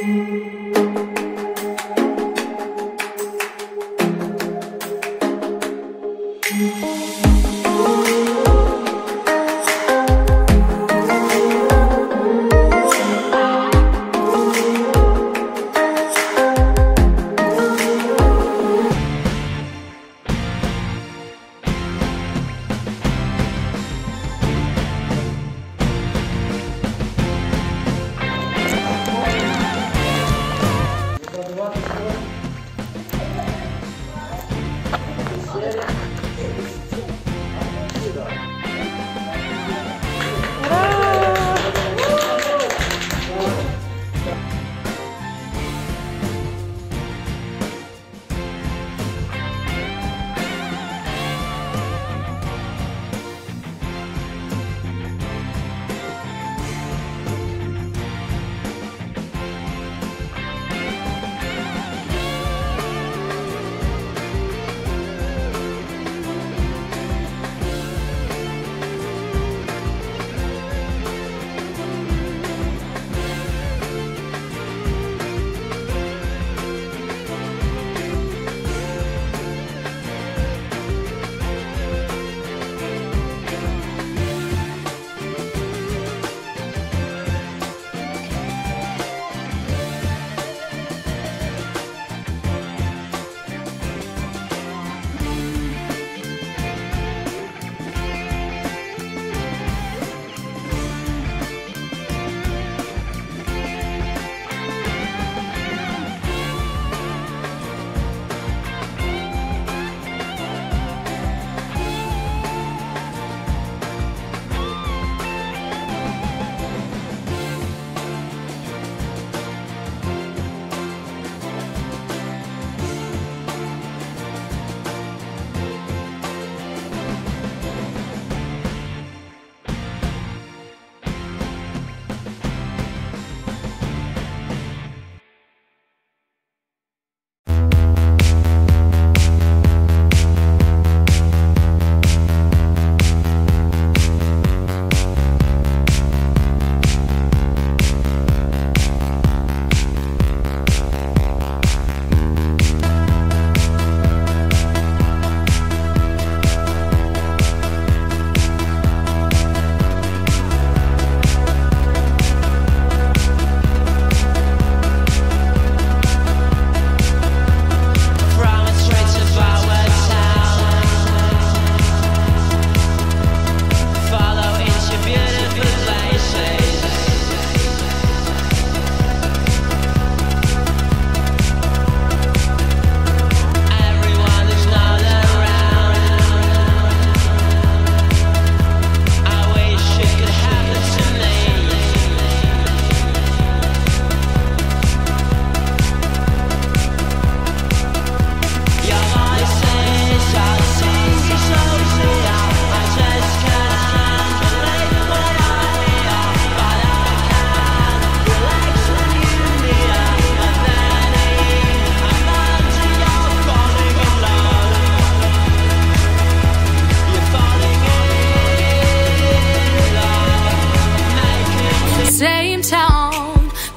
Música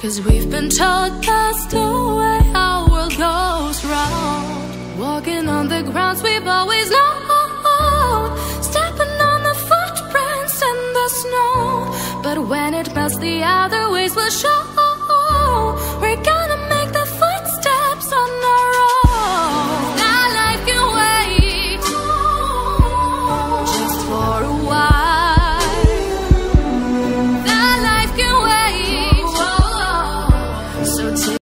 Cause we've been told that's the way our world goes round. Walking on the grounds we've always known. Stepping on the footprints in the snow. But when it melts, the other ways will show.